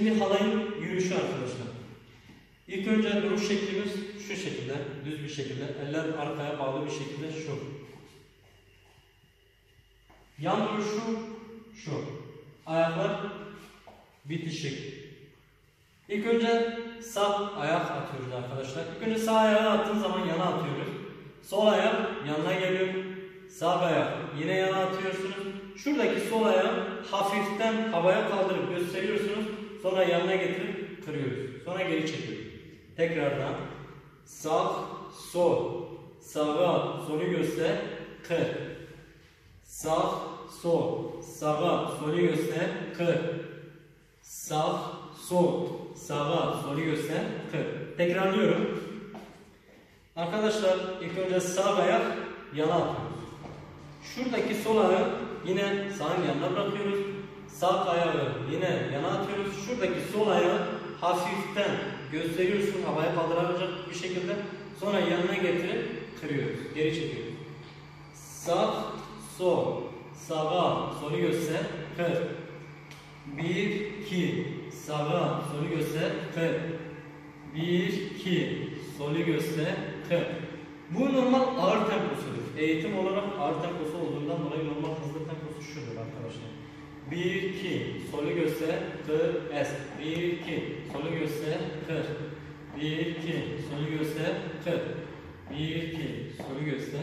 Şimdi halayın yürüyüşü arkadaşlar. İlk önce duruş şeklimiz şu şekilde, düz bir şekilde, eller arkaya bağlı bir şekilde şu. Yan duruşu şu. Ayaklar bitişik. İlk önce sağ ayak atıyoruz arkadaşlar. İlk önce sağ ayağı attığın zaman yana atıyoruz. Sol ayak yanına geliyor. Sağ ayak yine yana atıyorsunuz. Şuradaki sol ayağı hafiften havaya kaldırıp gösteriyorsunuz. Sonra yanına getirip kırıyoruz. Sonra geri çekiyoruz. Tekrardan sağ, sol, sağa, solu göster, kır. Sağ, sol, sağa, solu göster, kır. Sağ, sol, sağa, solu göster, kır. Tekrarlıyorum. Arkadaşlar ilk önce sağ ayak yana atıyoruz. Şuradaki sol ayağı yine sağın yanına bırakıyoruz. Sağ ayağı yine yana atıyoruz. Şuradaki sol ayağı hafiften gösteriyorsun havaya kaldırabilecek bir şekilde. Sonra yanına getirip kırıyoruz. Geri çekiyoruz. Sağ, sol, sağa, solu göster, kır. Bir, iki, sağa, solu göster, kır. Bir, iki, solu göster, kır. Bu normal ağır temposudur. Eğitim olarak ağır temposu olduğundan dolayı normal hızlı temposu şudur arkadaşlar. 1 2 solu göster kır es. 1 2 solu göster kır. 1 2 solu göster kır. 1 2 solu göster